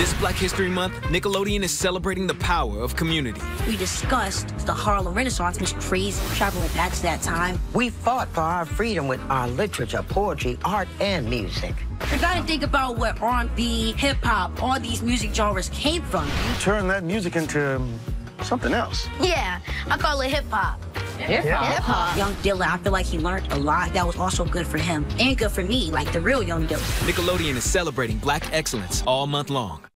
This Black History Month, Nickelodeon is celebrating the power of community. We discussed the Harlem Renaissance which crazy, traveling back to that time. We fought for our freedom with our literature, poetry, art, and music. You gotta think about what R&B, hip-hop, all these music genres came from. Turn that music into um, something else. Yeah, I call it hip-hop. Hip-hop. Young Dylan, I feel like he learned a lot that was also good for him and good for me, like the real Young Dylan. Nickelodeon is celebrating black excellence all month long.